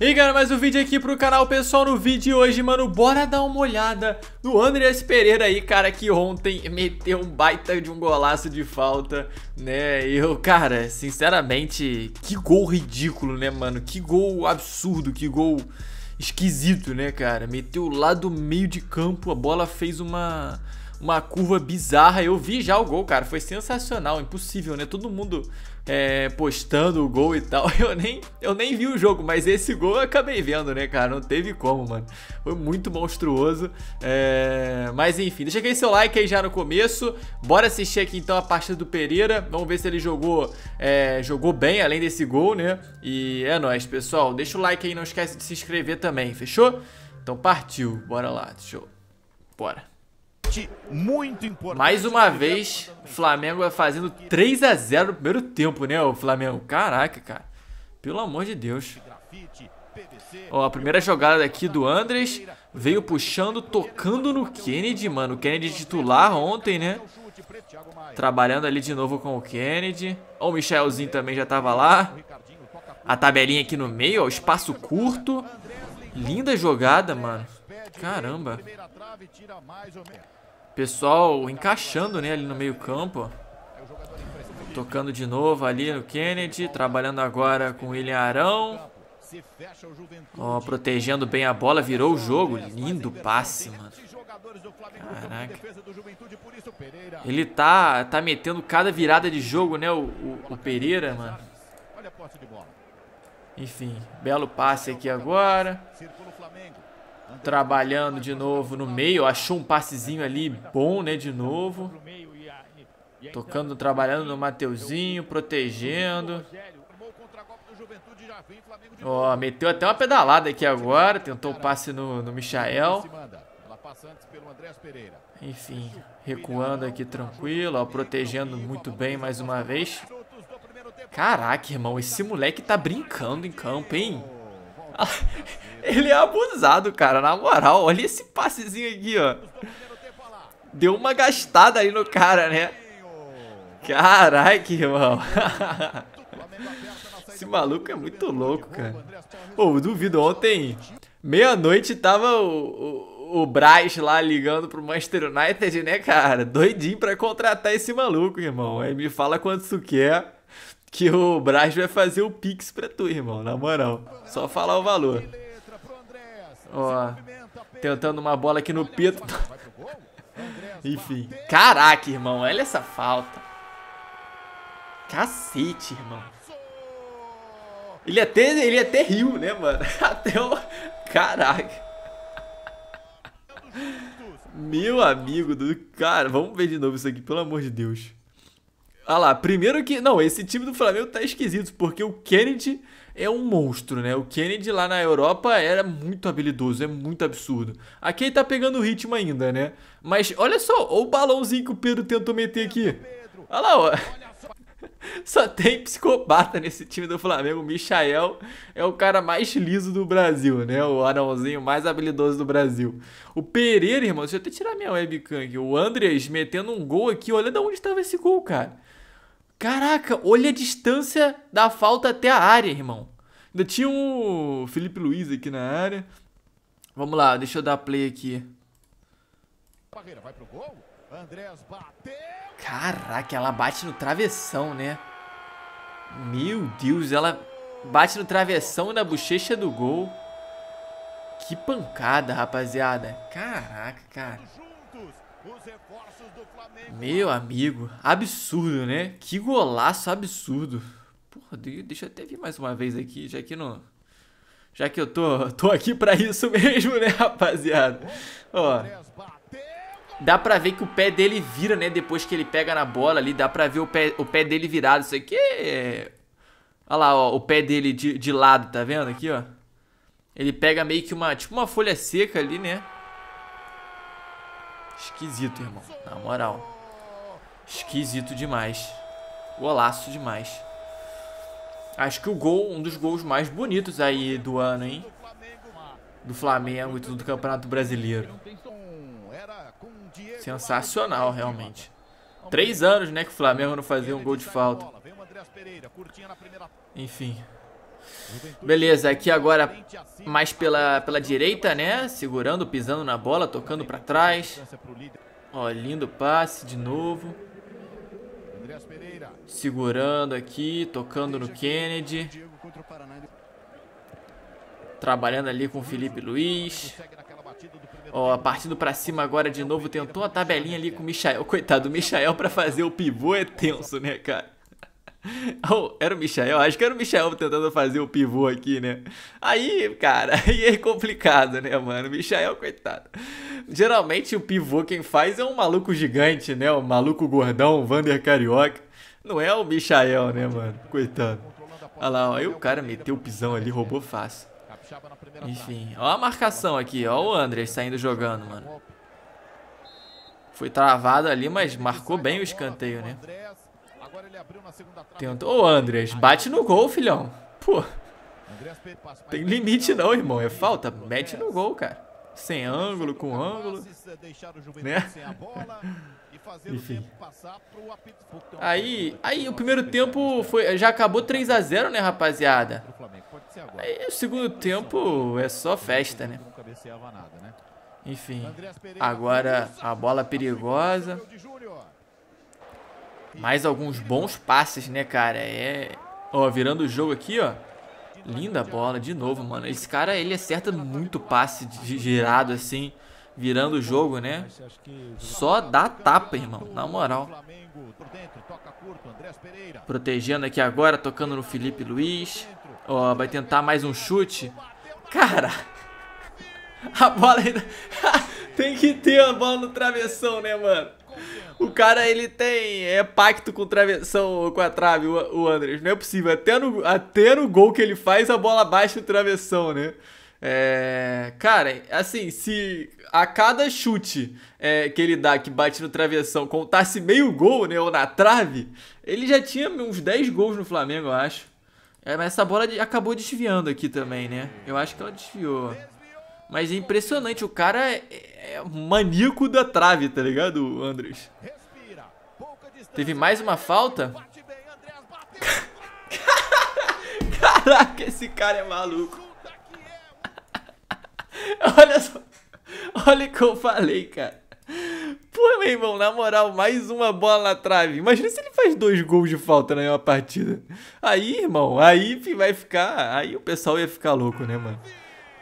E galera, mais um vídeo aqui pro canal pessoal no vídeo de hoje, mano, bora dar uma olhada no Andreas Pereira aí, cara, que ontem meteu um baita de um golaço de falta, né, eu, cara, sinceramente, que gol ridículo, né, mano, que gol absurdo, que gol esquisito, né, cara, meteu lá do meio de campo, a bola fez uma uma curva bizarra. Eu vi já o gol, cara. Foi sensacional, impossível, né? Todo mundo é, postando o gol e tal. Eu nem, eu nem vi o jogo, mas esse gol eu acabei vendo, né, cara? Não teve como, mano. Foi muito monstruoso. É... Mas enfim, deixa aqui seu like aí já no começo. Bora assistir aqui então a partida do Pereira. Vamos ver se ele jogou, é, jogou bem, além desse gol, né? E é nóis, pessoal. Deixa o like aí, não esquece de se inscrever também, fechou? Então partiu, bora lá, show. Bora muito importante. Mais uma vez, Flamengo fazendo 3 a 0 no primeiro tempo, né, o Flamengo? Caraca, cara. Pelo amor de Deus. Ó, a primeira jogada aqui do Andres veio puxando, tocando no Kennedy, mano. O Kennedy titular ontem, né? Trabalhando ali de novo com o Kennedy. Ó, o Michelzinho também já tava lá. A tabelinha aqui no meio, ó, espaço curto. Linda jogada, mano. Caramba. Pessoal encaixando né, ali no meio campo. Tocando de novo ali no Kennedy. Trabalhando agora com o William Arão. Ó, protegendo bem a bola. Virou o jogo. Lindo passe, mano. Caraca. Ele tá, tá metendo cada virada de jogo, né? O, o, o Pereira, mano. Enfim, belo passe aqui agora. Trabalhando de novo no meio. Achou um passezinho ali bom, né? De novo. Tocando, trabalhando no Mateuzinho, protegendo. Ó, meteu até uma pedalada aqui agora. Tentou o passe no, no Michael. Enfim, recuando aqui tranquilo, ó, protegendo muito bem mais uma vez. Caraca, irmão, esse moleque tá brincando em campo, hein? Ele é abusado, cara, na moral. Olha esse passezinho aqui, ó. Deu uma gastada aí no cara, né? Caraca, irmão. Esse maluco é muito louco, cara. Pô, duvido, ontem, meia-noite, tava o, o, o Braz lá ligando pro Manchester United, né, cara? Doidinho pra contratar esse maluco, irmão. Aí me fala quanto tu quer que o Braz vai fazer o Pix pra tu, irmão, na moral. Só falar o valor. Ó, tentando uma bola aqui no peito. Enfim. Caraca, irmão, olha essa falta. Cacete, irmão. Ele até, ele até riu, né, mano? Até o... Caraca. Meu amigo do... Cara, vamos ver de novo isso aqui, pelo amor de Deus. Olha lá, primeiro que... Não, esse time do Flamengo tá esquisito, porque o Kennedy é um monstro, né? O Kennedy lá na Europa era muito habilidoso, é muito absurdo. Aqui ele tá pegando o ritmo ainda, né? Mas olha só, o balãozinho que o Pedro tentou meter aqui. Olha lá, ó. Só tem psicopata nesse time do Flamengo. O Michael é o cara mais liso do Brasil, né? O anãozinho mais habilidoso do Brasil. O Pereira, irmão, deixa eu até tirar minha webcam aqui. O Andres metendo um gol aqui. Olha de onde estava esse gol, cara. Caraca, olha a distância da falta até a área, irmão. Ainda tinha um Felipe Luiz aqui na área. Vamos lá, deixa eu dar play aqui. Caraca, ela bate no travessão, né? Meu Deus, ela bate no travessão na bochecha do gol. Que pancada, rapaziada. Caraca, cara. Meu amigo, absurdo, né? Que golaço absurdo. Porra, deixa eu até vir mais uma vez aqui, já que não... Já que eu tô, tô aqui pra isso mesmo, né, rapaziada? Ó, dá pra ver que o pé dele vira, né, depois que ele pega na bola ali, dá pra ver o pé, o pé dele virado. Isso aqui é... Olha lá, ó, o pé dele de, de lado, tá vendo aqui, ó? Ele pega meio que uma, tipo uma folha seca ali, né? Esquisito, irmão. Na moral. Esquisito demais. Golaço demais. Acho que o gol, um dos gols mais bonitos aí do ano, hein? Do Flamengo e tudo do Campeonato Brasileiro. Sensacional, realmente. Três anos, né, que o Flamengo não fazia um gol de falta. Enfim. Beleza, aqui agora mais pela, pela direita, né? Segurando, pisando na bola, tocando pra trás. Ó, lindo passe de novo. Segurando aqui, tocando no Kennedy. Trabalhando ali com o Felipe Luiz. Ó, partindo pra cima agora de novo. Tentou a tabelinha ali com o Michael. Coitado, o Michael pra fazer o pivô é tenso, né, cara? Oh, era o Michael? Acho que era o Michael tentando fazer o pivô aqui, né? Aí, cara, aí é complicado, né, mano? Michael, coitado. Geralmente o pivô quem faz é um maluco gigante, né? O maluco gordão, o Vander Carioca. Não é o Michael, né, mano? Coitado. Olha lá, ó. Aí o cara meteu o pisão ali, roubou fácil. Enfim, ó a marcação aqui, ó o Andrés saindo jogando, mano. Foi travado ali, mas marcou bem o escanteio, né? Tentou. Ô, Andrés, bate no gol, filhão. Pô. Tem limite não, irmão. É falta. Mete no gol, cara. Sem ângulo, com ângulo. Né? Enfim. Aí, aí o primeiro tempo foi, já acabou 3 a 0 né, rapaziada? Aí o segundo tempo é só festa, né? Enfim, agora a bola perigosa. Mais alguns bons passes, né, cara? É... Ó, virando o jogo aqui, ó. Linda bola, de novo, mano. Esse cara, ele acerta muito passe girado, assim, virando o jogo, né? Só dá tapa, irmão, na moral. Protegendo aqui agora, tocando no Felipe Luiz. Ó, vai tentar mais um chute. Cara, a bola ainda... Tem que ter a bola no travessão, né, mano? O cara, ele tem é pacto com travessão, com a trave, o, o Andres. Não é possível. Até no, até no gol que ele faz, a bola baixa o travessão, né? É, cara, assim, se a cada chute é, que ele dá, que bate no travessão, contasse meio gol, né, ou na trave, ele já tinha uns 10 gols no Flamengo, eu acho. É, mas essa bola acabou desviando aqui também, né? Eu acho que ela desviou. Mas é impressionante, o cara é, é maníaco da trave, tá ligado, Andres? Teve mais uma falta? Caraca, esse cara é maluco. Olha só. Olha o que eu falei, cara. Pô, meu irmão, na moral, mais uma bola na trave. Imagina se ele faz dois gols de falta na mesma partida. Aí, irmão, aí vai ficar. Aí o pessoal ia ficar louco, né, mano?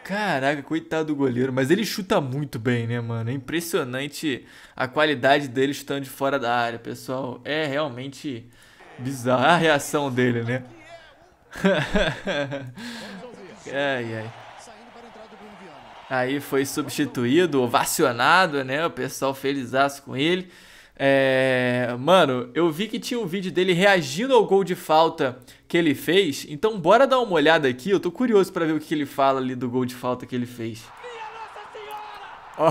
Caraca, coitado do goleiro. Mas ele chuta muito bem, né, mano? É impressionante a qualidade dele chutando de fora da área, pessoal. É realmente bizarro a reação dele, né? ai, ai. Aí foi substituído, ovacionado, né? O pessoal felizaço com ele. É, mano, eu vi que tinha um vídeo dele reagindo ao gol de falta que ele fez. Então bora dar uma olhada aqui. Eu tô curioso para ver o que ele fala ali do gol de falta que ele fez. Ó,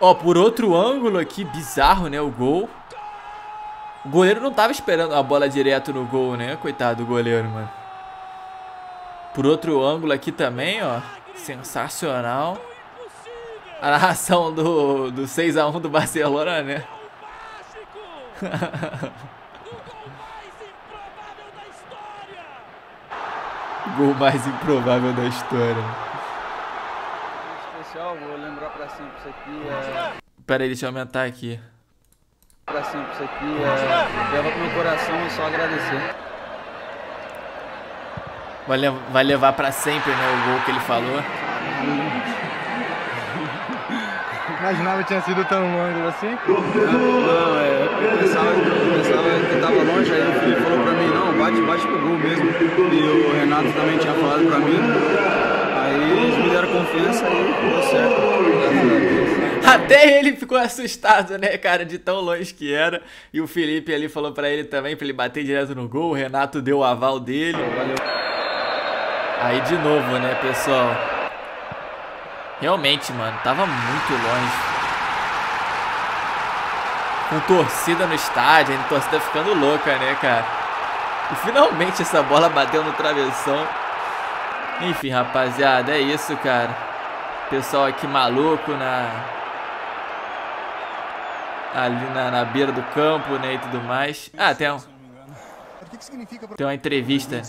ó, por outro ângulo aqui, bizarro, né, o gol. O goleiro não tava esperando a bola direto no gol, né? Coitado do goleiro, mano. Por outro ângulo aqui também, ó. Sensacional. A narração do, do 6x1 do Barcelona, né? Gol mais improvável da história. Especial, vou lembrar pra sempre isso aqui. É... Pera aí, deixa eu aumentar aqui. Pra sempre isso aqui. É... Leva pro meu coração e só agradecer. Vai, levar, vai levar pra sempre, né, o gol que ele falou. Imaginava que tinha sido tão ângulo assim? Não, é, eu pensava, eu pensava que tava longe, aí o Felipe falou pra mim, não, bate, bate pro gol mesmo. E o Renato também tinha falado pra mim. Aí eles me deram confiança e deu certo. Até ele ficou assustado, né, cara, de tão longe que era. E o Felipe ali falou pra ele também, pra ele bater direto no gol. O Renato deu o aval dele. Valeu. Aí de novo, né, pessoal? Realmente, mano, tava muito longe. Com torcida no estádio, a torcida ficando louca, né, cara? E finalmente essa bola bateu no travessão. Enfim, rapaziada, é isso, cara. Pessoal aqui maluco na... Ali na, na beira do campo, né, e tudo mais. Ah, tem um... Tem uma entrevista.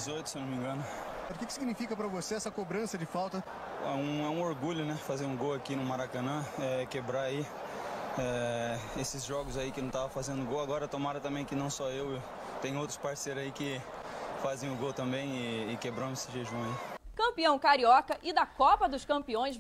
O que, que significa para você essa cobrança de falta? É um, é um, orgulho, né? Fazer um gol aqui no Maracanã, é, quebrar aí é, esses jogos aí que não tava fazendo gol. Agora tomara também que não só eu, tem outros parceiros aí que fazem o gol também e, e quebramos esse jejum aí. Campeão carioca e da Copa dos Campeões.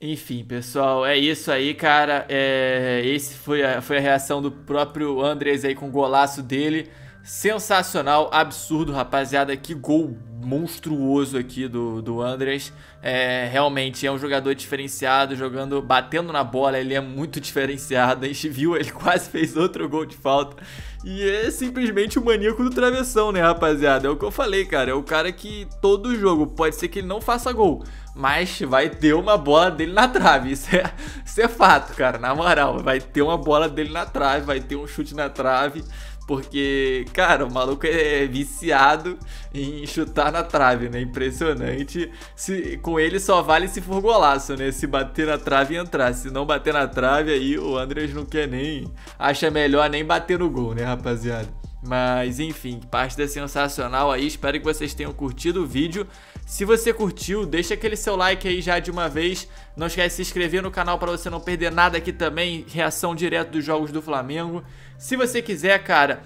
Enfim, pessoal, é isso aí, cara. É, esse foi a, foi a reação do próprio Andres aí com o golaço dele. Sensacional, absurdo, rapaziada. Que gol monstruoso aqui do, do Andres. É, realmente é um jogador diferenciado, jogando, batendo na bola, ele é muito diferenciado. A gente viu, ele quase fez outro gol de falta. E é simplesmente o maníaco do travessão, né, rapaziada? É o que eu falei, cara. É o cara que todo jogo pode ser que ele não faça gol, mas vai ter uma bola dele na trave. Isso é, isso é fato, cara. Na moral, vai ter uma bola dele na trave, vai ter um chute na trave. Porque, cara, o maluco é viciado em chutar na trave, né? Impressionante. Se, com ele só vale se for golaço, né? Se bater na trave e entrar. Se não bater na trave, aí o Andres não quer nem. Acha melhor nem bater no gol, né, rapaziada? Mas enfim, partida sensacional aí. Espero que vocês tenham curtido o vídeo. Se você curtiu, deixa aquele seu like aí já de uma vez. Não esquece de se inscrever no canal para você não perder nada aqui também. Reação direto dos jogos do Flamengo. Se você quiser, cara,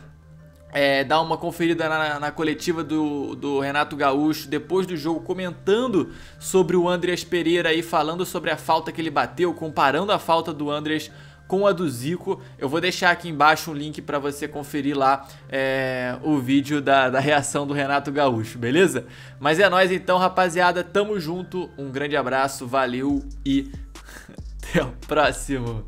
é, dar uma conferida na, na, coletiva do, do Renato Gaúcho depois do jogo, comentando sobre o Andreas Pereira aí, falando sobre a falta que ele bateu, comparando a falta do Andreas com a do Zico. Eu vou deixar aqui embaixo um link para você conferir lá é, o vídeo da, da reação do Renato Gaúcho, beleza? Mas é nóis então, rapaziada. Tamo junto, um grande abraço, valeu e até o próximo.